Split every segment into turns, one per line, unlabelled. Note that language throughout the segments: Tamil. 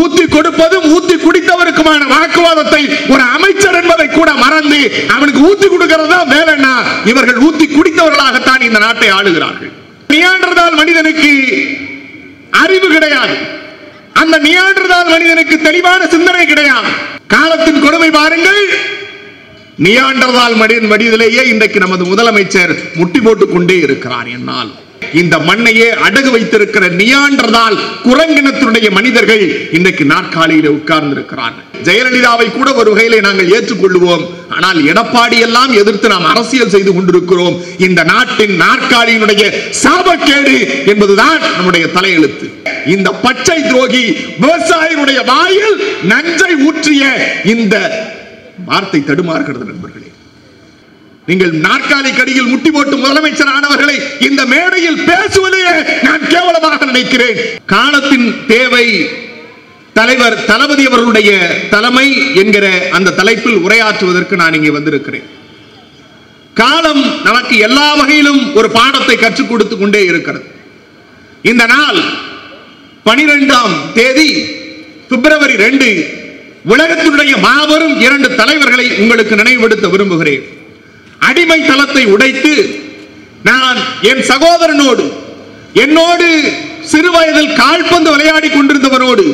ஊத்தி கொடுப்பதும் ஊத்தி குடித்தவருக்குமான வாக்குவாதத்தை ஒரு அமைச்சர் என்பதை கூட மறந்து அவனுக்கு ஊத்தி கொடுக்கிறது தான் வேலைன்னா இவர்கள் ஊத்தி குடித்தவர்களாகத்தான் இந்த நாட்டை ஆளுகிறார்கள். நியாண்டதால் மனிதனுக்கு அறிவு கிடையாது. அந்த நியாண்டதால் மனிதனுக்கு தெளிவான சிந்தனை கிடையாது. காலத்தின் கொடுமை பாருங்கள். நியாண்டதால் மனிதன் வடிவிலேயே இன்றைக்கு நமது முதலமைச்சர் முட்டி போட்டுக் கொண்டே இருக்கிறார் என்னால். இந்த மண்ணையே அடகு வைத்திருக்கிற நியாண்டர்தால் குரங்கினத்தினுடைய மனிதர்கள் இன்றைக்கு நாற்காலியில உட்கார்ந்து இருக்கிறார்கள் ஜெயலலிதாவை கூட ஒரு வகையிலே நாங்கள் ஏற்றுக்கொள்வோம் ஆனால் எடப்பாடி எல்லாம் எதிர்த்து நாம் அரசியல் செய்து கொண்டிருக்கிறோம். இந்த நாட்டின் நாற்காலியினுடைய சாபக்கேடு என்பதுதான் நம்முடைய தலையெழுத்து. இந்த பச்சை துரோகி விவசாயினுடைய வாயில் நஞ்சை ஊற்றிய இந்த வார்த்தை தடுமாறுகிறது நண்பர்களே. நீங்கள் நாற்காலி கடியில் முட்டி போட்டு முதலமைச்சர் ஆனவர்களை இந்த மேடையில் பேசுவதையே நான் கேவலமாக நினைக்கிறேன். காலத்தின் தேவை தலைவர் தளபதி அவர்களுடைய தலைமை என்கிற அந்த தலைப்பில் உரையாற்றுவதற்கு நான் இங்கே வந்திருக்கிறேன். காலம் நமக்கு எல்லா வகையிலும் ஒரு பாடத்தை கற்றுக் கொடுத்து கொண்டே இருக்கிறது. இந்த நாள் பனிரெண்டாம் தேதி பிப்ரவரி ரெண்டு உலகத்தினுடைய மாபெரும் இரண்டு தலைவர்களை உங்களுக்கு நினைவுபடுத்த விரும்புகிறேன். அடிமை தளத்தை உடைத்து நான் என் சகோதரனோடு என்னோடு சிறு வயதில் கால்பந்து விளையாடி கொண்டிருந்தவரோடு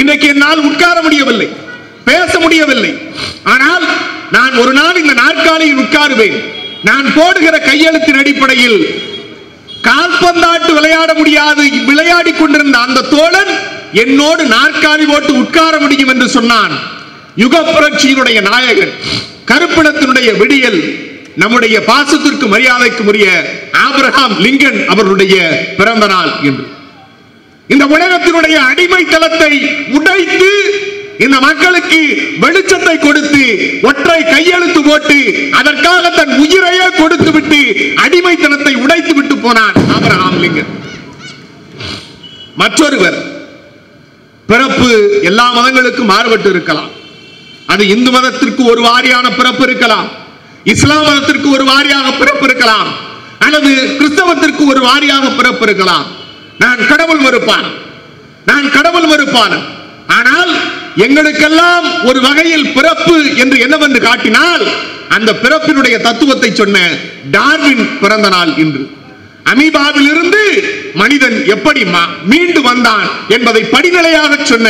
இன்றைக்கு என்னால் உட்கார முடியவில்லை பேச முடியவில்லை. ஆனால் நான் ஒரு நாள் இந்த நாற்காலியில் உட்காருவேன். நான் போடுகிற கையெழுத்தின் அடிப்படையில் கால்பந்தாட்டு விளையாட முடியாது விளையாடி கொண்டிருந்த அந்த தோழன் என்னோடு நாற்காலி போட்டு உட்கார முடியும் என்று சொன்னான். யுக புரட்சியினுடைய நாயகன் கருப்பிடத்தினுடைய விடியல் நம்முடைய பாசத்திற்கு மரியாதைக்கு உரிய ஆபிரகாம் லிங்கன் அவர்களுடைய பிறந்த நாள் என்று இந்த உலகத்தினுடைய அடிமை தளத்தை உடைத்து இந்த மக்களுக்கு வெளிச்சத்தை கொடுத்து ஒற்றை கையெழுத்து போட்டு அதற்காக தன் உயிரையே கொடுத்து விட்டு அடிமைத்தனத்தை உடைத்து விட்டு போனான் ஆபிரகாம் லிங்கன். மற்றொருவர் பிறப்பு எல்லா மதங்களுக்கும் மாறுபட்டு இருக்கலாம். அது இந்து மதத்திற்கு ஒரு வாரியான பிறப்பு இருக்கலாம். இஸ்லாம் மதத்திற்கு ஒரு வாரியாக பிறப்பு இருக்கலாம் அல்லது கிறிஸ்தவத்திற்கு ஒரு வாரியாக பிறப்பு இருக்கலாம் நான் கடவுள் மறுப்பான். நான் கடவுள் மறுப்பான். ஆனால் எங்களுக்கெல்லாம் ஒரு வகையில் பிறப்பு என்று என்னவென்று காட்டினால் அந்த பிறப்பினுடைய தத்துவத்தை சொன்ன டார்வின் பிறந்த நாள் இன்று. அமீபாவிலிருந்து மனிதன் எப்படி மீண்டு வந்தான் என்பதை படிநிலையாக சொன்ன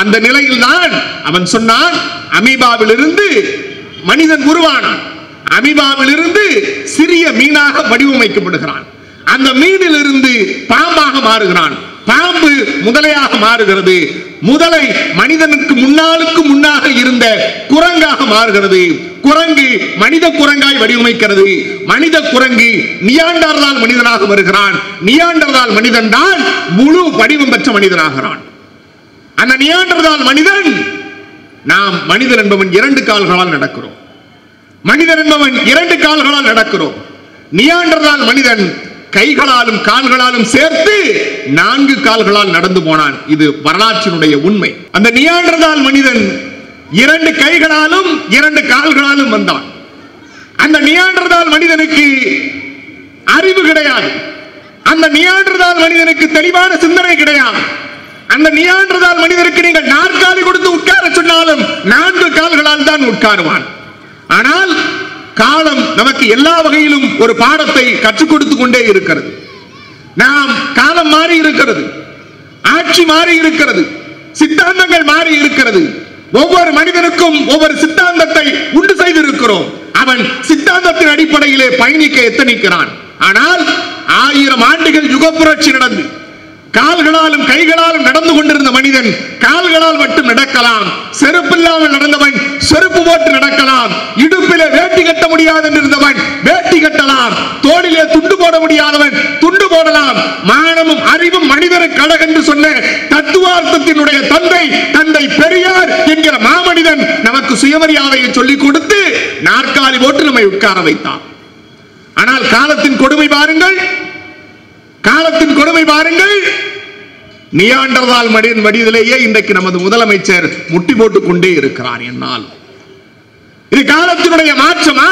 அந்த நிலையில்தான் அவன் சொன்னான் அமீபாவிலிருந்து மனிதன் உருவானான். அமிபாவிலிருந்து சிறிய மீனாக வடிவமைக்கப்படுகிறான். அந்த மீனிலிருந்து பாம்பாக மாறுகிறான். பாம்பு முதலையாக மாறுகிறது. முதலை மனிதனுக்கு முன்னாளுக்கு முன்னாக இருந்த குரங்காக மாறுகிறது. குரங்கு மனித குரங்காய் வடிவமைக்கிறது. மனித குரங்கு நியாண்டர்தால் மனிதனாக வருகிறான். நியாண்டர்தால் மனிதன் தான் முழு வடிவம் பெற்ற மனிதனாகிறான். அந்த நியாண்டர்தால் மனிதன் நாம் மனிதன் என்பவன் இரண்டு கால்களால் நடக்கிறோம். மனிதன் என்பவன் இரண்டு கால்களால் நடக்கிறோம். நியாண்டர்தான் மனிதன் கைகளாலும் கால்களாலும் சேர்த்து நான்கு கால்களால் நடந்து போனான். இது வரலாற்றினுடைய உண்மை. அந்த நியாண்டர்தால் மனிதன் இரண்டு கைகளாலும் இரண்டு கால்களாலும் வந்தான். அந்த நியாண்டர்தால் மனிதனுக்கு அறிவு கிடையாது. அந்த நியாண்டர்தால் மனிதனுக்கு தெளிவான சிந்தனை கிடையாது. அந்த நியாண்டர்தால் மனிதனுக்கு நீங்கள் நாற்காலி கொடுத்து உட்கார சொன்னாலும் நான்கு கால்களால் தான் உட்காருவான். ஆனால் காலம் நமக்கு எல்லா வகையிலும் ஒரு பாடத்தை கற்றுக் கொடுத்து கொண்டே இருக்கிறது. நாம் காலம் மாறி இருக்கிறது ஆட்சி மாறி இருக்கிறது சித்தாந்தங்கள் மாறி இருக்கிறது. ஒவ்வொரு மனிதனுக்கும் ஒவ்வொரு சித்தாந்தத்தை உண்டு செய்திருக்கிறோம். அவன் சித்தாந்தத்தின் அடிப்படையிலே பயணிக்க எத்தனிக்கிறான். ஆனால் ஆயிரம் ஆண்டுகள் யுக புரட்சி நடந்து கால்களாலும் கைகளாலும் நடந்து கொண்டிருந்த மனிதன் கால்களால் மட்டும் நடக்கலாம். செருப்பில்லாமல் நடந்தவன் செருப்பு போட்டு நடக்கலாம். இடுப்பிலே வேட்டி கட்ட முடியாது இருந்தவன் வேட்டி கட்டலாம். தோளிலே துண்டு போட முடியாதவன் துண்டு போடலாம். மானமும் அறிவும் மனிதனுக்கு என்று சொன்ன தத்துவார்த்தத்தினுடைய தந்தை தந்தை பெரியார் என்கிற மாமனிதன் நமக்கு சுயமரியாதையை சொல்லிக் கொடுத்து நாற்காலி போட்டு நம்மை உட்கார வைத்தான். ஆனால் காலத்தின் கொடுமை பாருங்கள். காலத்தின் கொடுமை பாருங்கள். நியாண்டர்தால் மடியின் வடிவிலேயே இன்றைக்கு நமது முதலமைச்சர் முட்டி போட்டுக் கொண்டே இருக்கிறார் என்னால். இது காலத்தினுடைய மாற்றமா?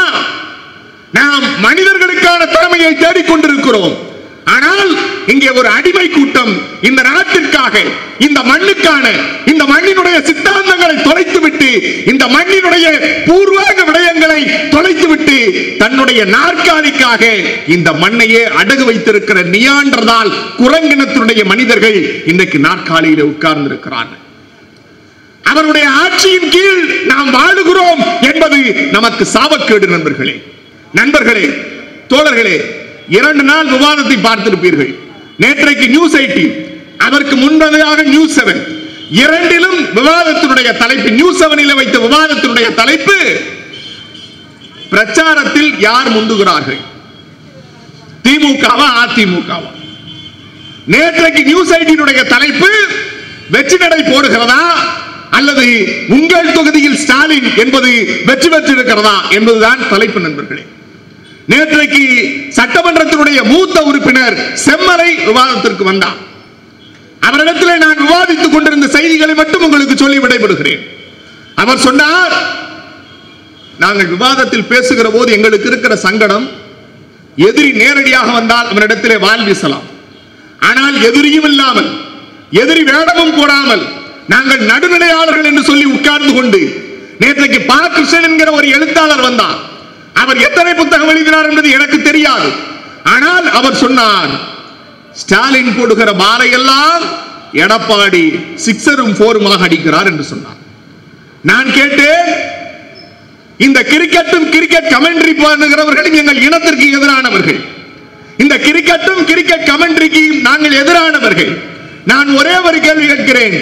நாம் மனிதர்களுக்கான திறமையை தேடிக்கொண்டிருக்கிறோம் ஆனால் இங்கே ஒரு அடிமை கூட்டம் இந்த நாட்டிற்காக இந்த மண்ணுக்கான இந்த மண்ணினுடைய சித்தாந்தங்களை தொலைத்துவிட்டு இந்த மண்ணினுடைய பூர்வாங்க விடயங்களை தொலைத்துவிட்டு தன்னுடைய நாற்காலிக்காக இந்த மண்ணையே அடகு வைத்திருக்கிற நியான்றதால் குரங்கினத்தினுடைய மனிதர்கள் இன்றைக்கு நாற்காலியில உட்கார்ந்து இருக்கிறார்கள் அவருடைய ஆட்சியின் கீழ் நாம் வாழுகிறோம் என்பது நமக்கு சாபக்கேடு நண்பர்களே. நண்பர்களே தோழர்களே இரண்டு நாள் விவாதத்தை பார்த்திருப்பீர்கள். நேற்றைக்கு நியூஸ் எயிட்டீன் அதற்கு முன்பதாக நியூஸ் செவன் இரண்டிலும் விவாதத்தினுடைய தலைப்பு நியூஸ் செவனில் வைத்த விவாதத்தினுடைய தலைப்பு பிரச்சாரத்தில் யார் முந்துகிறார்கள்? திமுகவா அதிமுகவா? நேற்றைக்கு நியூஸ் ஐடியினுடைய தலைப்பு வெற்றி நடை போடுகிறதா? அல்லது உங்கள் தொகுதியில் ஸ்டாலின் என்பது வெற்றி பெற்றிருக்கிறதா? என்பதுதான் தலைப்பு நண்பர்களே. நேற்றைக்கு சட்டமன்றத்தினுடைய மூத்த உறுப்பினர் செம்மலை விவாதத்திற்கு வந்தார். அவரிடத்தில் நான் விவாதித்துக் கொண்டிருந்த செய்திகளை மட்டும் உங்களுக்கு சொல்லி விடைபெறுகிறேன். அவர் சொன்னார் நாங்கள் விவாதத்தில் பேசுகிற போது எங்களுக்கு இருக்கிற சங்கடம் எதிரி நேரடியாக வந்தால் அவரிடத்திலே வால் வீசலாம். ஆனால் எதிரியும் இல்லாமல் எதிரி வேடமும் போடாமல் நாங்கள் நடுநிலையாளர்கள் என்று சொல்லி உட்கார்ந்து கொண்டு நேற்றைக்கு பா. கிருஷ்ணன் என்கிற ஒரு எழுத்தாளர் வந்தார். அவர் எத்தனை புத்தகம் எழுதினார் என்பது எனக்கு தெரியாது. ஆனால் அவர் சொன்னார் ஸ்டாலின் போடுகிற மாலையெல்லாம் எடப்பாடி சிக்ஸரும் போருமாக அடிக்கிறார் என்று சொன்னார். நான் கேட்டேன் இந்த கிரிக்கெட்டும் கிரிக்கெட் கமெண்ட்ரி பண்ணுகிறவர்களும் எங்கள் இனத்திற்கு எதிரானவர்கள். இந்த கிரிக்கெட்டும் கிரிக்கெட் கமெண்ட்ரிக்கு நாங்கள் எதிரானவர்கள். நான் ஒரே ஒரு கேள்வி கேட்கிறேன்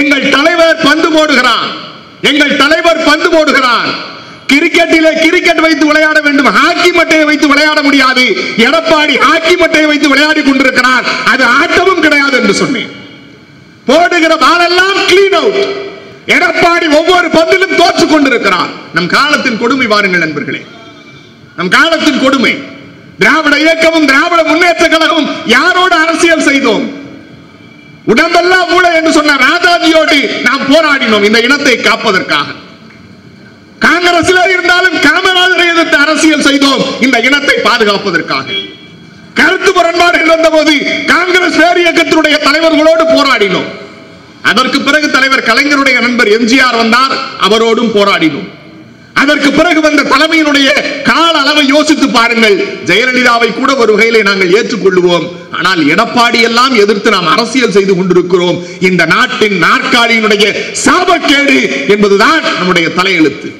எங்கள் தலைவர் பந்து போடுகிறான் எங்கள் தலைவர் பந்து போடுகிறான் கிரிக்கெட்டிலே கிரிக்கெட் வைத்து விளையாட வேண்டும். ஹாக்கி மட்டையை வைத்து விளையாட முடியாது. எடப்பாடி ஹாக்கி மட்டையை வைத்து விளையாடி கொண்டிருக்கிறார். அது ஆட்டமும் கிடையாது என்று சொன்னேன். போடுகிற பாலெல்லாம் கிளீன் அவுட் எடப்பாடி ஒவ்வொரு பந்திலும் தோற்று கொண்டிருக்கிறார். நம் காலத்தின் கொடுமை வாருங்கள் நண்பர்களே. நம் காலத்தின் கொடுமை. திராவிட இயக்கமும் திராவிட முன்னேற்ற கழகமும் யாரோடு அரசியல் செய்தோம்? உடம்பெல்லாம் மூளை என்று சொன்ன ராஜாஜியோடு நாம் போராடினோம். இந்த இனத்தை காப்பதற்காக. காங்கிரஸ்ல இருந்தாலும் காமராஜரை எதிர்த்து அரசியல் செய்தோம். இந்த இனத்தை பாதுகாப்பதற்காக. கருத்து முரண்பாடுகள் போது காங்கிரஸ் வேறு இயக்கத்தினுடைய தலைவர்களோடு போராடினோம். அதற்கு பிறகு தலைவர் கலைஞருடைய நண்பர் எம்ஜிஆர் வந்தார் அவரோடும் போராடினோம். அதற்கு பிறகு வந்த தலைமையினுடைய கால அளவை யோசித்து பாருங்கள். ஜெயலலிதாவை கூட ஒரு வகையிலே நாங்கள் ஏற்றுக்கொள்வோம் ஆனால் எடப்பாடி எல்லாம் எதிர்த்து நாம் அரசியல் செய்து கொண்டிருக்கிறோம். இந்த நாட்டின் நாற்காலியினுடைய சாபக்கேடு என்பதுதான் நம்முடைய தலையெழுத்து.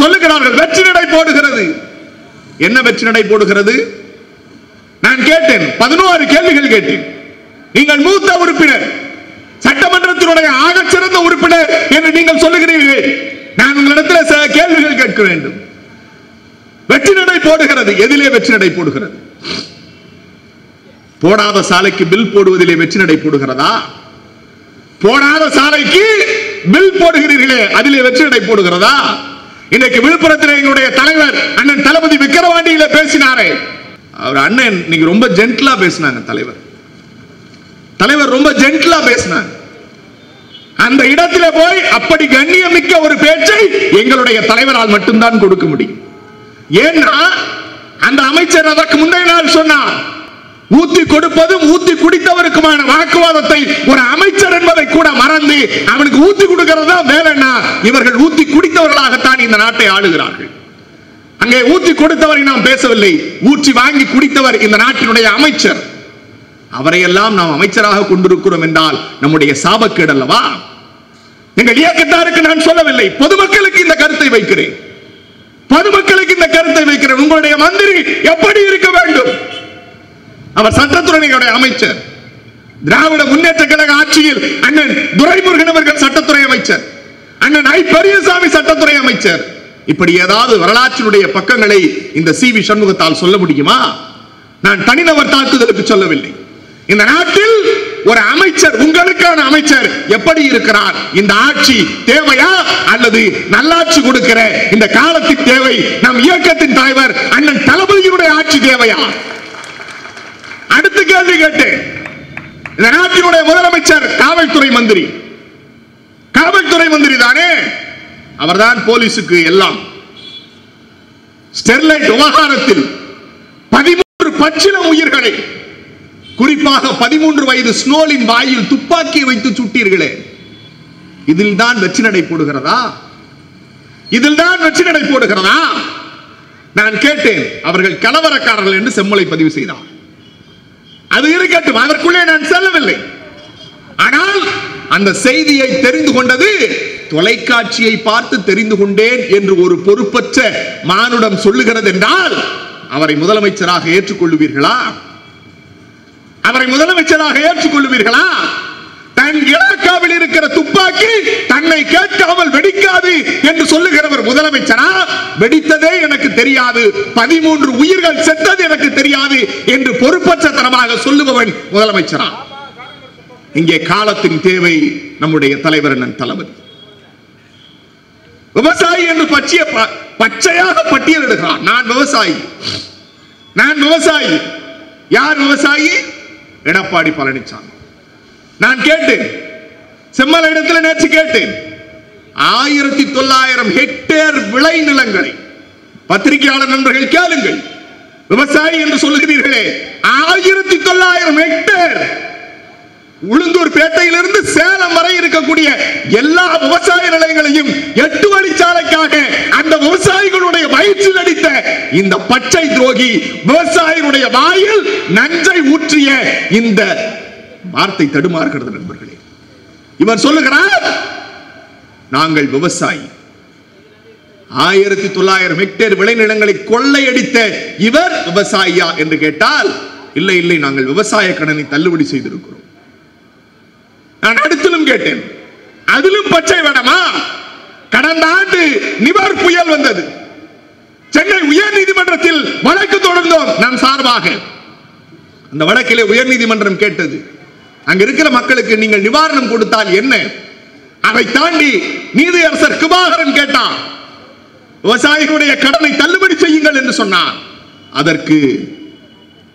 சொல்லுகிறார்கள் வெற்றி நடை போடுகிறது. என்ன வெற்றி நடை போடுகிறது? நான் கேட்டேன் பதினோரு கேள்விகள் கேட்டேன். நீங்கள் மூத்த உறுப்பினர் சட்டமன்றத்தினுடைய ஆகச்சிறந்த உறுப்பினர் என்று நீங்கள் சொல்லுகிறீர்கள் நான் உங்களிடத்தில் சில கேள்விகள் கேட்க வேண்டும். வெற்றி நடை போடுகிறது எதிலே வெற்றி நடை போடுகிறது? போடாத சாலைக்கு பில் போடுவதிலே வெற்றி நடை போடுகிறதா? போடாத சாலைக்கு பில் போடுகிறீர்களே அதிலே வெற்றி நடை போடுகிறதா? இன்றைக்கு விழுப்புரத்தில் எங்களுடைய தலைவர் அண்ணன் தளபதி விக்கிரவாண்டியில பேசினாரே. அவர் அண்ணன் நீங்க ரொம்ப ஜென்டிலா பேசினாங்க தலைவர். தலைவர் ரொம்ப ஜென்டிலா பேசினாங்க அந்த இடத்துல போய் அப்படி கண்ணியமிக்க ஒரு பேச்சை எங்களுடைய தலைவரால் மட்டும்தான் கொடுக்க முடியும். ஏன்னா அந்த அமைச்சர் அதற்கு முந்தைய நாள் சொன்னார் ஊத்தி கொடுப்பதும் ஊத்தி குடித்தவருக்குமான வாக்குவாதத்தை ஒரு அமைச்சர் என்பதை கூட மறந்து அவனுக்கு ஊத்தி கொடுக்கிறதா வேலைன்னா இவர்கள் ஊத்தி குடித்தவர்களாகத்தான் இந்த நாட்டை ஆளுகிறார்கள். அங்கே ஊத்தி கொடுத்தவரை நாம் பேசவில்லை. ஊற்றி வாங்கி குடித்தவர் இந்த நாட்டினுடைய அமைச்சர். அவரையெல்லாம் நாம் அமைச்சராக கொண்டிருக்கிறோம் என்றால் நம்முடைய சாபக்கேடு அல்லவா? எங்கள் இயக்கத்தாருக்கு நான் சொல்லவில்லை. பொதுமக்களுக்கு இந்த கருத்தை வைக்கிறேன். பொதுமக்களுக்கு இந்த கருத்தை வைக்கிறேன். உங்களுடைய மந்திரி எப்படி இருக்க வேண்டும்? அவர் சட்டத்துறையுடைய அமைச்சர். திராவிட முன்னேற்ற கழக ஆட்சியில் அண்ணன் துரைமுருகன் அவர்கள் சட்டத்துறை அமைச்சர். அண்ணன் ஐ பெரியசாமி சட்டத்துறை அமைச்சர். இப்படி ஏதாவது வரலாற்றினுடைய பக்கங்களை இந்த சி வி சண்முகத்தால் சொல்ல முடியுமா? நான் தனிநபர் தாக்குதலுக்கு சொல்லவில்லை. இந்த நாட்டில் ஒரு அமைச்சர் உங்களுக்கான அமைச்சர் எப்படி இருக்கிறார்? இந்த ஆட்சி தேவையா? அல்லது நல்லாட்சி கொடுக்கிற இந்த காலத்தின் தேவை? நம் இயக்கத்தின் தலைவர் அண்ணன் தளபதியினுடைய ஆட்சி தேவையா? அடுத்த கேள்வி கேட்டேன் இந்த நாட்டினுடைய முதலமைச்சர் காவல்துறை மந்திரி. காவல்துறை மந்திரி தானே? அவர்தான் போலீசுக்கு எல்லாம். ஸ்டெர்லைட் விவகாரத்தில் பதிமூன்று பச்சில உயிர்களை குறிப்பாக பதிமூன்று வயது ஸ்னோலின் வாயில் துப்பாக்கியை வைத்து சுட்டீர்களே. இதில் தான் வெற்றி நடை போடுகிறதா? இதில் தான் வெற்றி நடை போடுகிறதா? நான் கேட்டேன். அவர்கள் கலவரக்காரர்கள் என்று செம்மலை பதிவு செய்தார். அது இருக்கட்டும் அதற்குள்ளே நான் செல்லவில்லை. ஆனால் அந்த செய்தியை தெரிந்து கொண்டது தொலைக்காட்சியை பார்த்து தெரிந்து கொண்டேன் என்று ஒரு பொறுப்பற்ற மானுடம் சொல்லுகிறது என்றால் அவரை முதலமைச்சராக ஏற்றுக்கொள்ளுவீர்களா? அவரை முதலமைச்சராக ஏற்றுக்கொள்ளுவீர்களா? தன் இலாக்காவில் இருக்கிற துப்பாக்கி தன்னை கேட்காமல் வெடிக்காது என்று சொல்லுகிறவர் முதலமைச்சரா? வெடித்ததே எனக்கு தெரியாது. பதிமூன்று உயிர்கள் செத்தது எனக்கு தெரியாது என்று பொறுப்பற்றத்தனமாக சொல்லுபவன் முதலமைச்சரா? இங்கே காலத்தின் தேவை நம்முடைய தலைவர் என் தளபதி. விவசாயி என்று பச்சைய பச்சையாக பட்டியலிடுகிறான். நான் விவசாயி. நான் விவசாயி. யார் விவசாயி? எடப்பாடி பழனிசாமி. நான் கேட்டேன் செம்மல இடத்துல நேற்று கேட்டேன். ஆயிரத்தி தொள்ளாயிரம் ஹெக்டேர் விளை நிலங்களை. பத்திரிகையாளர் நண்பர்கள் கேளுங்கள். விவசாயி என்று சொல்லுகிறீர்களே ஆயிரத்தி தொள்ளாயிரம் ஹெக்டேர். உளுந்தூர் பேட்டையிலிருந்து சேலம் வரை இருக்கக்கூடிய எல்லா விவசாய நிலையங்களையும் எட்டு வழிச்சாலைக்காக அந்த விவசாயிகளுடைய வயிற்றில் அடித்த இந்த பச்சை துரோகி விவசாயிகளுடைய வாயில் நஞ்சை ஊற்றிய இந்த வார்த்தை தடுமாறுகிறது நண்பர்களே. இவர் சொல்லுகிறார் நாங்கள் விவசாயி. ஆயிரத்தி தொள்ளாயிரம் ஹெக்டேர் விளைநிலங்களை கொள்ளையடித்த இவர் விவசாயியா? என்று கேட்டால் இல்லை இல்லை நாங்கள் விவசாய கடனை தள்ளுபடி செய்திருக்கிறோம். நான் அடுத்திலும் கேட்டேன் அதிலும் பச்சை வேடமா? கடந்த ஆண்டு நிவர் புயல் வந்தது. சென்னை உயர் நீதிமன்றத்தில் வழக்கு தொடர்ந்தோம் நம் சார்பாக. அந்த வழக்கிலே உயர் நீதிமன்றம் கேட்டது அங்க இருக்கிற மக்களுக்கு நீங்கள் நிவாரணம் கொடுத்தால் என்ன? அதை தாண்டி நீதியரசர் கிருபாகரன் கேட்டான் விவசாயிகளுடைய கடனை தள்ளுபடி செய்யுங்கள் என்று சொன்னார். அதற்கு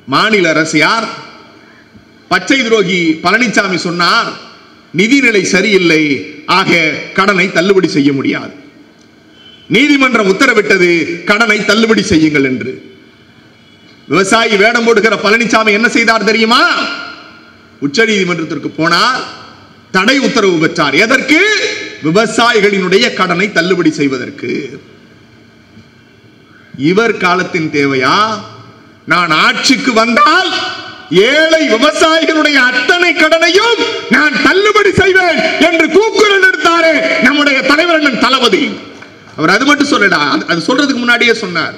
மாநில அரசு யார்? பச்சை துரோகி பழனிசாமி சொன்னார் நிதிநிலை சரியில்லை ஆக கடனை தள்ளுபடி செய்ய முடியாது. நீதிமன்றம் உத்தரவிட்டது கடனை தள்ளுபடி செய்யுங்கள் என்று. விவசாயி வேடம் போடுகிற பழனிசாமி என்ன செய்தார் தெரியுமா? உச்ச நீதிமன்றத்திற்கு போனார் தடை உத்தரவு பெற்றார். எதற்கு? விவசாயிகளினுடைய கடனை தள்ளுபடி செய்வதற்கு. இவர் காலத்தின் தேவையா? நான் ஆட்சிக்கு வந்தால் ஏழை விவசாயிகளுடைய அத்தனை கடனையும் நான் தள்ளுபடி செய்வேன் என்று கூக்குரல் எடுத்தாரே நம்முடைய தலைவர் தளபதி. அவர் அது மட்டும் சொல்லடா அது சொல்றதுக்கு முன்னாடியே சொன்னார்.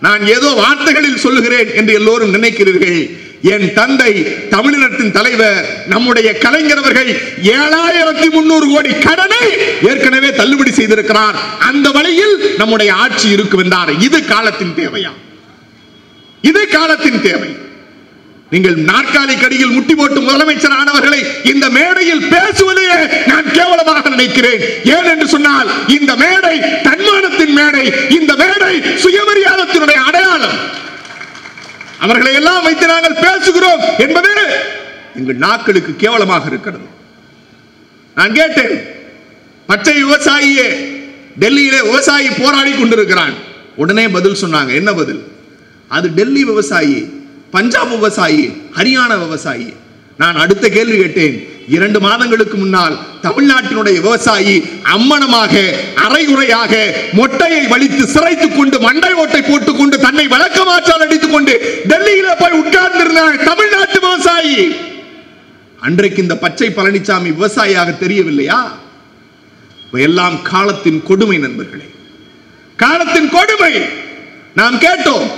நான் ஏதோ வார்த்தைகளில் சொல்லுகிறேன் என்று எல்லோரும் நினைக்கிறீர்கள். என் தந்தை தமிழினத்தின் தலைவர் நம்முடைய கலைஞர் அவர்கள் ஏழாயிரத்தி முன்னூறு கோடி கடனை ஏற்கனவே தள்ளுபடி செய்திருக்கிறார். அந்த வழியில் நம்முடைய ஆட்சி இருக்கும் என்றார். இது காலத்தின் தேவையா? இது காலத்தின் தேவை. நீங்கள் நாற்காலி கடியில் முட்டி போட்டு முதலமைச்சர் ஆனவர்களை இந்த மேடையில் பேசுவதையே நான் கேவலமாக நினைக்கிறேன். ஏன் என்று சொன்னால் இந்த மேடை தன்மானத்தின் மேடை இந்த மேடை சுயமரியாதத்தினுடைய அடையாளம். அவர்களை எல்லாம் வைத்து நாங்கள் பேசுகிறோம் என்பது எங்கள் நாட்களுக்கு கேவலமாக இருக்கிறது. நான் கேட்டேன் பச்சை விவசாயியே டெல்லியிலே விவசாயி போராடி கொண்டிருக்கிறான். உடனே பதில் சொன்னாங்க என்ன பதில்? அது டெல்லி விவசாயி பஞ்சாப் விவசாயி ஹரியானா விவசாயி. நான் அடுத்த கேள்வி கேட்டேன் இரண்டு மாதங்களுக்கு முன்னால் தமிழ்நாட்டினுடைய விவசாயி அம்மனமாக அரைகுறையாக மொட்டையை வலித்து சிறைத்துக் கொண்டு மண்டை ஓட்டை போட்டுக் கொண்டு தன்னை வழக்கமாற்றால் அடித்துக் கொண்டு டெல்லியில போய் உட்கார்ந்திருந்தார் தமிழ்நாட்டு விவசாயி. அன்றைக்கு இந்த பச்சை பழனிசாமி விவசாயியாக தெரியவில்லையா? எல்லாம் காலத்தின் கொடுமை நண்பர்களே. காலத்தின் கொடுமை. நாம் கேட்டோம்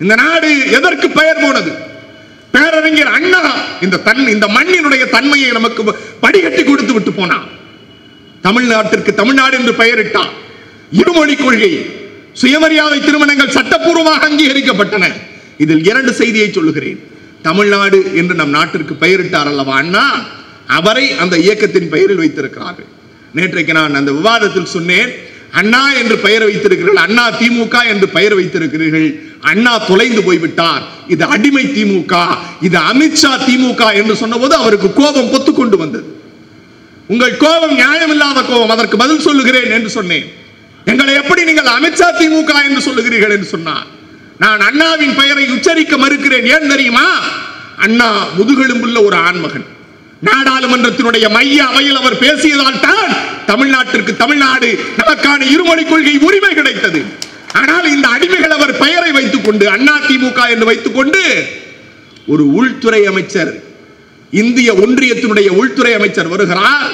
இந்த நாடு எதற்கு பெயர் போனது? பேரறிஞர் அண்ணா இந்த தன் இந்த மண்ணினுடைய தன்மையை நமக்கு படிகட்டி கொடுத்து விட்டு போனான். தமிழ்நாட்டிற்கு தமிழ்நாடு என்று பெயரிட்டான். இருமொழி கொள்கை சுயமரியாதை திருமணங்கள் சட்டப்பூர்வமாக அங்கீகரிக்கப்பட்டன. இதில் இரண்டு செய்தியை சொல்லுகிறேன். தமிழ்நாடு என்று நம் நாட்டிற்கு பெயரிட்டார் அல்லவா அண்ணா? அவரை அந்த இயக்கத்தின் பெயரில் வைத்திருக்கிறார்கள். நேற்றைக்கு நான் அந்த விவாதத்தில் சொன்னேன் அண்ணா என்று பெயர் வைத்திருக்கிறீர்கள் அண்ணா திமுக என்று பெயர் வைத்திருக்கிறீர்கள் அண்ணா தொலைந்து போய்விட்டார். இது அடிமை திமுக இது அமித்ஷா திமுக என்று சொன்னபோது அவருக்கு கோபம் பொத்து கொண்டு வந்தது. உங்கள் கோபம் நியாயமில்லாத கோபம் அதற்கு பதில் சொல்லுகிறேன் என்று சொன்னேன். எங்களை எப்படி நீங்கள் அமித்ஷா திமுக என்று சொல்லுகிறீர்கள் என்று சொன்னார். நான் அண்ணாவின் பெயரை உச்சரிக்க மறுக்கிறேன். ஏன் தெரியுமா? அண்ணா முதுகெலும்புள்ள ஒரு ஆண்மகன். நாடாளுமன்றத்தினுடைய மைய அவையில் அவர் பேசியதால் தான் தமிழ்நாட்டிற்கு தமிழ்நாடு நமக்கான இருமொழி கொள்கை உரிமை கிடைத்தது. ஆனால் இந்த அடிமைகள் அவர் பெயரை வைத்துக் கொண்டு அண்ணா திமுக என்று வைத்துக் கொண்டு ஒரு உள்துறை அமைச்சர் இந்திய ஒன்றியத்தினுடைய உள்துறை அமைச்சர் வருகிறார்.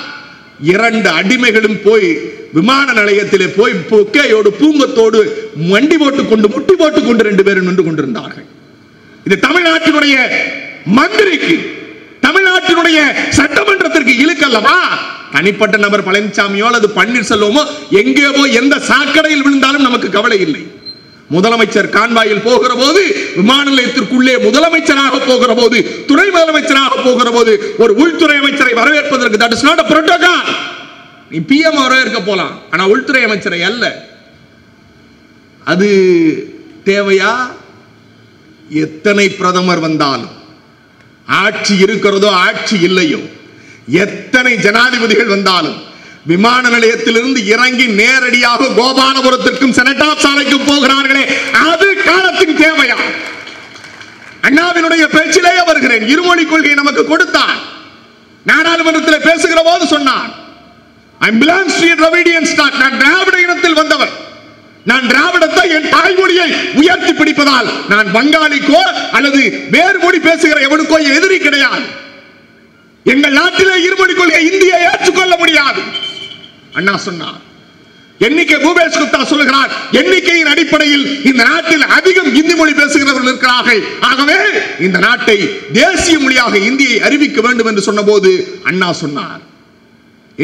இரண்டு அடிமைகளும் போய் விமான நிலையத்திலே போய் பொக்கையோடு பூங்கத்தோடு வண்டி போட்டுக் கொண்டு முட்டி போட்டுக் கொண்டு ரெண்டு பேரும் நின்று கொண்டிருந்தார்கள். இது தமிழ்நாட்டினுடைய மந்திரிக்கு தமிழ்நாட்டினுடைய சட்டமன்றத்திற்கு இழுக்கல்லவா? தனிப்பட்ட நபர் பழனிசாமியோ அல்லது பன்னீர்செல்வமோ எங்கேயோ எந்த சாக்கடையில் விழுந்தாலும் நமக்கு கவலை இல்லை. முதலமைச்சர் கான்வாயில் போகிற போது விமான நிலையத்திற்குள்ளே முதலமைச்சராக போகிற போது துணை முதலமைச்சராக போகிற போது ஒரு உள்துறை அமைச்சரை வரவேற்பதற்கு that is not a protocol நீ பிஎம் வரவேற்க போலாம். ஆனா உள்துறை அமைச்சரை அல்ல. அது தேவையா? எத்தனை பிரதமர் வந்தாலும். ஆட்சி இருக்கிறதோ ஆட்சி இல்லையோ? எத்தனை ஜனாதிபதிகள் வந்தாலும் விமான நிலையத்திலிருந்து இறங்கி நேரடியாக கோபாலபுரத்திற்கும் செனட்டா சாலைக்கும் போகிறார்களே அது காலத்தின் தேவையா? அண்ணாவினுடைய பேச்சிலேயே வருகிறேன். இருமொழி கொள்கை நமக்கு கொடுத்தான் நாடாளுமன்றத்தில் பேசுகிற போது சொன்னான் I belongs to Dravidian stock நான் திராவிட இனத்தில் வந்தவர் நான் திராவிடத்தை என் தாய்மொழியை உயர்த்தி பிடிப்பதால் நான் பங்காளிக்கோ அல்லது வேறு மொழி பேசுகிற எவனுக்கோ எதிரி கிடையாது. எங்கள் நாட்டிலே இருமொழி கொள்கை இந்தியை ஏற்றுக்கொள்ள முடியாது. அண்ணா சொன்னார். எண்ணிக்கை பூபேஷ் குப்தா சொல்லுகிறார் எண்ணிக்கையின் அடிப்படையில் இந்த நாட்டில் அதிகம் இந்தி மொழி பேசுகிறவர்கள் இருக்கிறார்கள். ஆகவே இந்த நாட்டை தேசிய மொழியாக இந்தியை அறிவிக்க வேண்டும் என்று சொன்னபோது அண்ணா சொன்னார்.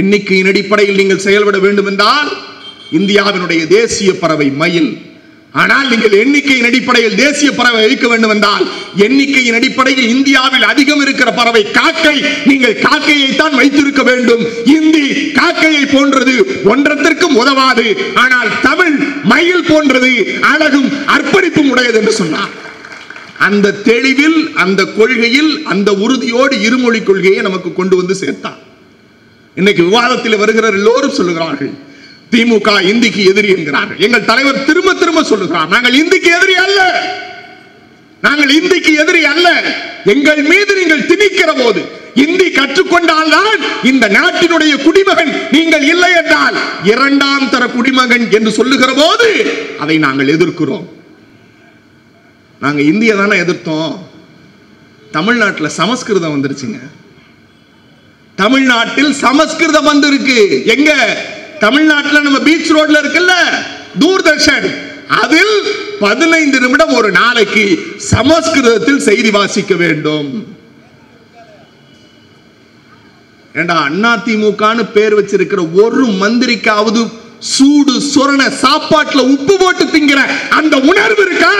எண்ணிக்கையின் அடிப்படையில் நீங்கள் செயல்பட வேண்டும் என்றால் இந்தியாவினுடைய தேசிய பறவை மயில். ஆனால் நீங்கள் எண்ணிக்கையின் அடிப்படையில் தேசிய பறவை வைக்க வேண்டும் என்றால் எண்ணிக்கையின் அடிப்படையில் இந்தியாவில் அதிகம் இருக்கிற பறவை காக்கை. நீங்கள் காக்கையை தான் வைத்திருக்க வேண்டும். இந்தி காக்கையை போன்றது ஒன்றத்திற்கும் உதவாது. ஆனால் தமிழ் மயில் போன்றது அழகும் அர்ப்பணிப்பும் உடையது என்று சொன்னார். அந்த தெளிவில் அந்த கொள்கையில் அந்த உறுதியோடு இருமொழி கொள்கையை நமக்கு கொண்டு வந்து சேர்த்தார். இன்னைக்கு விவாதத்தில் வருகிற எல்லோரும் சொல்லுகிறார்கள் திமுக இந்திக்கு எதிரி என்கிறார்கள். எங்கள் தலைவர் திரும்ப திரும்ப சொல்லுகிறார் நாங்கள் இந்திக்கு எதிரி அல்ல. நாங்கள் இந்திக்கு எதிரி அல்ல. எங்கள் மீது நீங்கள் திணிக்கிற போது இந்தி கற்றுக்கொண்டால் தான் இந்த நாட்டினுடைய குடிமகன் நீங்கள் இல்லை என்றால் இரண்டாம் தர குடிமகன் என்று சொல்லுகிற போது அதை நாங்கள் எதிர்க்கிறோம். நாங்க இந்திய தானே எதிர்த்தோம். தமிழ்நாட்டில் சமஸ்கிருதம் வந்துருச்சுங்க. தமிழ்நாட்டில் சமஸ்கிருதம் வந்திருக்கு. எங்க? தமிழ்நாட்டில் நம்ம பீச் ரோட்ல இருக்குல்ல தூர்தர்ஷன். அதில் பதினைந்து நிமிடம் ஒரு நாளைக்கு சமஸ்கிருதத்தில் செய்தி வாசிக்க வேண்டும். ஏண்டா அண்ணா திமுகன்னு பேர் வச்சிருக்கிற ஒரு மந்திரிக்காவது சூடு சொரண சாப்பாட்டுல உப்பு போட்டு திங்கிற அந்த உணர்வு இருக்கா?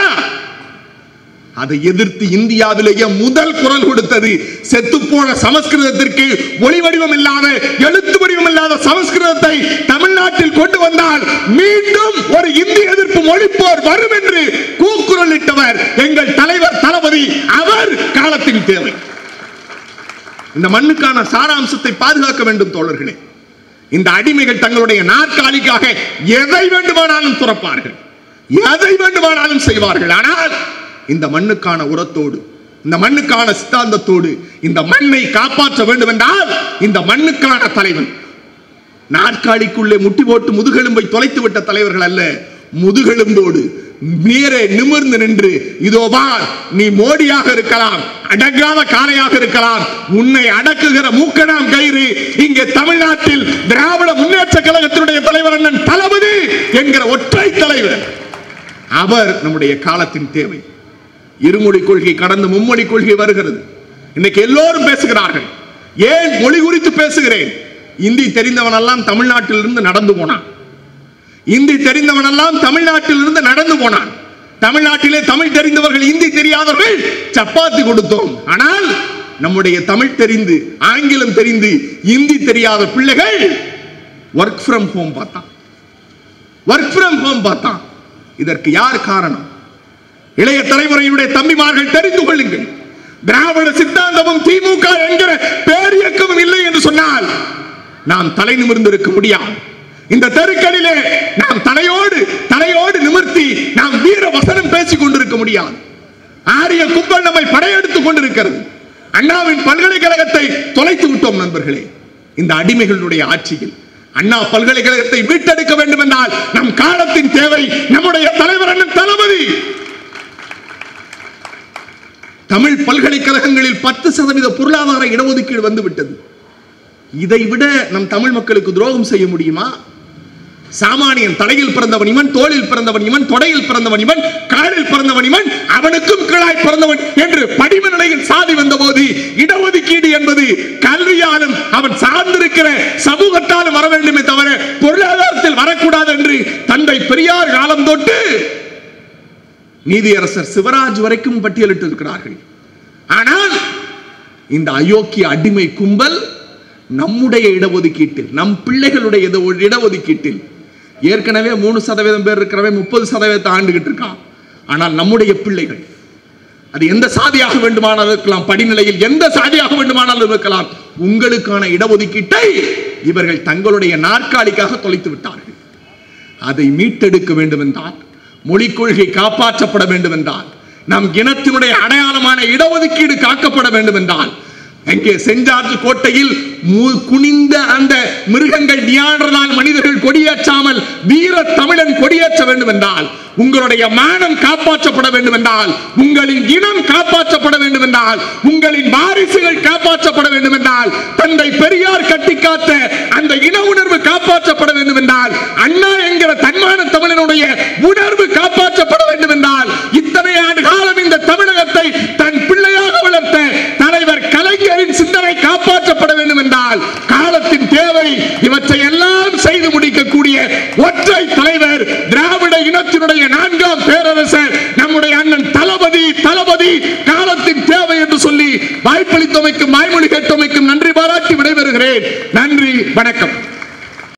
அதை எதிர்த்து இந்தியாவிலேயே முதல் குரல் கொடுத்தது செத்து போன சமஸ்கிருதத்திற்கு ஒளி வடிவம் இல்லாத எழுத்து வடிவம் இல்லாத சமஸ்கிருதத்தை தமிழ்நாட்டில் கொண்டு வந்தால் மீண்டும் ஒரு இந்திய எதிர்ப்பு மொழிப்போர் வரும் என்று கூக்குரலிட்டவர் எங்கள் தலைவர் தளபதி. அவர் காலத்தின் தேவை. இந்த மண்ணுக்கான சாராம்சத்தை பாதுகாக்க வேண்டும் தோழர்களே. இந்த அடிமைகள் தங்களுடைய நாற்காலிக்காக எதை வேண்டுமானாலும் துறப்பார்கள். எதை வேண்டுமானாலும் செய்வார்கள். ஆனால் இந்த மண்ணுக்கான உரத்தோடு இந்த மண்ணுக்கான சித்தாந்தத்தோடு இந்த மண்ணை காப்பாற்ற வேண்டும் என்றால் இந்த மண்ணுக்கான தலைவன். நாற்காலிக்குள்ளே முட்டி போட்டு முதுகெலும்பை தொலைத்து விட்ட தலைவர்கள் அல்ல முதுகெலும்போடு நேரே நிமிர்ந்து நின்று இதோ வா நீ மோடியாக இருக்கலாம் அடங்காத காளையாக இருக்கலாம் உன்னை அடக்குகிற மூக்கனாம் கயிறு இங்கே தமிழ்நாட்டில் திராவிட முன்னேற்ற கழகத்தினுடைய தலைவர் அண்ணன் தளபதி என்கிற ஒற்றை தலைவர். அவர் நம்முடைய காலத்தின் தேவை. இருமொழி கொள்கை கடந்து மும்மொழி கொள்கை வருகிறது. இன்னைக்கு எல்லோரும் பேசுகிறார்கள். ஏன் மொழி குறித்து பேசுகிறேன்? இந்தி தெரிந்தவன் எல்லாம் நடந்து போனான். இந்தி தெரிந்தவன் எல்லாம் நடந்து போனான். தமிழ்நாட்டிலே தமிழ் தெரிந்தவர்கள் இந்தி தெரியாதவர்கள் சப்பாத்தி கொடுத்தோம். ஆனால் நம்முடைய தமிழ் தெரிந்து ஆங்கிலம் தெரிந்து இந்தி தெரியாத பிள்ளைகள் ஒர்க் ஃப்ரம் ஹோம் பார்த்தான். ஒர்க் ஃப்ரம் ஹோம் பார்த்தான். இதற்கு யார் காரணம்? இளைய தலைமுறையினுடைய தம்பிமார்கள் தெரிந்து கொள்ளுங்கள். திராவிட சித்தாந்தமும் திமுக என்கிற பேரியக்கமும் இல்லை என்று சொன்னால் நாம் தலை நிமிர்ந்திருக்க முடியாது. இந்த தெருக்களிலே நாம் தலையோடு தலையோடு நிமிர்த்தி நாம் வீர வசனம் பேசிக் கொண்டிருக்க முடியாது. ஆரிய கும்பல் நம்மை படையெடுத்துக் கொண்டிருக்கிறது. அண்ணாவின் பல்கலைக்கழகத்தை தொலைத்து விட்டோம் நண்பர்களே. இந்த அடிமைகளுடைய ஆட்சியில் அண்ணா பல்கலைக்கழகத்தை மீட்டெடுக்க வேண்டும் என்றால் நம் காலத்தின் தேவை நம்முடைய தலைவர் அண்ணன் தளபதி. தமிழ் பல்கலைக்கழகங்களில் பத்து சதவீத பொருளாதார இடஒதுக்கீடு வந்துவிட்டது. இதை விட நம் தமிழ் மக்களுக்கு துரோகம் செய்ய முடியுமா? சாமானியன் தலையில் பிறந்தவன் இவன் தோளில் பிறந்தவன் இவன் தொடையில் பிறந்தவன் இவன் காலில் பிறந்தவன் இவன் அவனுக்கும் கீழாய் பிறந்தவன் என்று படிம நிலையில் சாதி வந்த போது இடஒதுக்கீடு என்பது கல்வியாலும் அவன் சார்ந்திருக்கிற சமூகத்தாலும் வர வேண்டுமே தவிர பொருளாதாரத்தில் வரக்கூடாது என்று தந்தை பெரியார் காலம் தொட்டு நீதியரசர் சிவராஜ் வரைக்கும் பட்டியலிட்டு இருக்கிறார்கள் ஆனால் இந்த அயோக்கிய அடிமை கும்பல் நம்முடைய இடஒதுக்கீட்டில் நம் பிள்ளைகளுடைய இட- இடஒதுக்கீட்டில் ஏற்கனவே மூணு சதவீதம் பேர் இருக்கிறவன் முப்பது சதவீதத்தை ஆண்டுகிட்டு இருக்கான். ஆனால் நம்முடைய பிள்ளைகள் அது எந்த சாதியாக வேண்டுமானாலும் இருக்கலாம் படிநிலையில் எந்த சாதியாக வேண்டுமானாலும் இருக்கலாம் உங்களுக்கான இடஒதுக்கீட்டை இவர்கள் தங்களுடைய நாற்காலிக்காக தொலைத்து விட்டார்கள். அதை மீட்டெடுக்க வேண்டும் என்றால் மொழி கொள்கை காப்பாற்றப்பட வேண்டும் என்றால் நம் இனத்தினுடைய அடையாளமான இடஒதுக்கீடு காக்கப்பட வேண்டும் என்றால் அங்கே செஞ்சாற்று கோட்டையில் குனிந்த அந்த மிருகங்கள் நியாண்டனால் மனிதர்கள் கொடியேற்றாமல் வீர தமிழன் கொடியேற்ற வேண்டும் என்றால் உங்களுடைய மானம் காப்பாற்றப்பட வேண்டும் என்றால் உங்களின் இனம் காப்பாற்றப்பட வேண்டும் என்றால் உங்களின் வாரிசுகள் காப்பாற்றப்பட வேண்டும் என்றால் தந்தை பெரியார் கட்டி காத்த அந்த இன உணர்வு காப்பாற்றப்பட வேண்டும் என்றால் அண்ணா என்கிற தன்மான தமிழனுடைய உணர்வு காப்பாற்றப்பட வேண்டும் என்றால் இத்தனை ஆண்டு காலம் இந்த தமிழகத்தை தன் பிள்ளையாக வளர்த்த தலைவர் கலைஞரின் சிந்தனை காப்பாற்றப்பட வேண்டும் என்றால் காலத்தின் தேவை இவற்றை எல்லாம் செய்து முடிக்கக்கூடிய ஒற்றை தலைவர் திராவிட இனத்தினுடைய நான்காம் பேரரசர் நம்முடைய அண்ணன் தளபதி தளபதி காலத்தின் தேவை என்று சொல்லி வாய்ப்பளித்தமைக்கும் வாய்மொழி கேட்டமைக்கும் நன்றி பாராட்டி விடைபெறுகிறேன். நன்றி வணக்கம்.